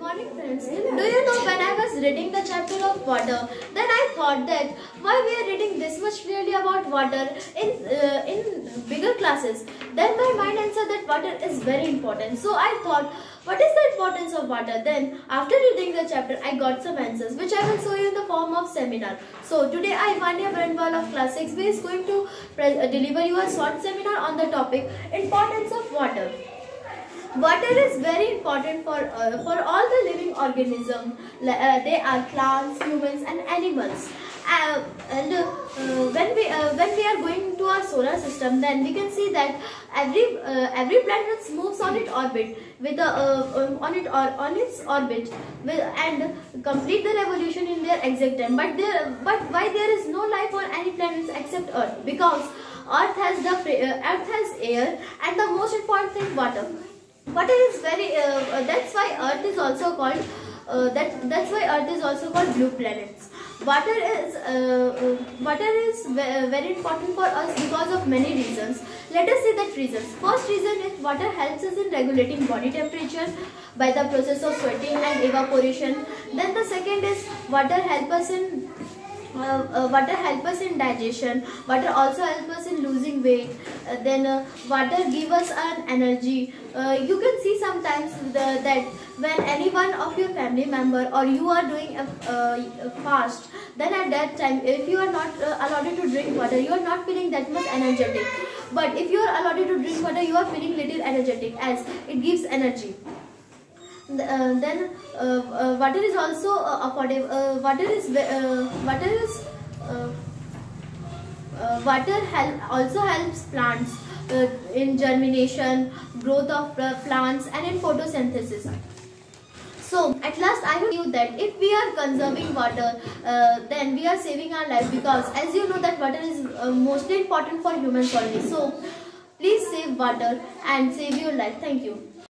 morning friends. Do you know when I was reading the chapter of water, then I thought that why we are reading this much clearly about water in uh, in bigger classes. Then my mind answered that water is very important. So I thought, what is the importance of water? Then after reading the chapter, I got some answers which I will show you in the form of seminar. So today I, Wanya Brandwal of class 6B is going to deliver you a short seminar on the topic importance of water. Water is very important for uh, for all the living organisms. Uh, they are plants, humans, and animals. Uh, and uh, when we uh, when we are going to our solar system, then we can see that every uh, every planet moves on its orbit with a um, on it or on its orbit with, and complete the revolution in their exact time. But there but why there is no life on any planets except Earth? Because Earth has the Earth has air and the most important thing water water is very uh, uh, that's why earth is also called uh, that that's why earth is also called blue planets. Water is uh, uh, water is very important for us because of many reasons. Let us see that reasons. First reason is water helps us in regulating body temperature by the process of sweating and evaporation. Then the second is water help us in uh, uh, water help us in digestion. Water also help us in losing weight. uh, then uh, water give us an energy. Uh, you can see sometimes the, that when any one of your family member or you are doing a, a fast then at that time if you are not uh, allowed to drink water you are not feeling that much energetic. But if you are allowed to drink water you are feeling little energetic as it gives energy. Uh, then uh, uh, water is also affordable water is water is water help also helps plants in germination growth of plants and in photosynthesis so at last I will you that if we are conserving water, uh, then we are saving our life because as you know that water is uh, mostly important for humans only. So please save water and save your life. Thank you.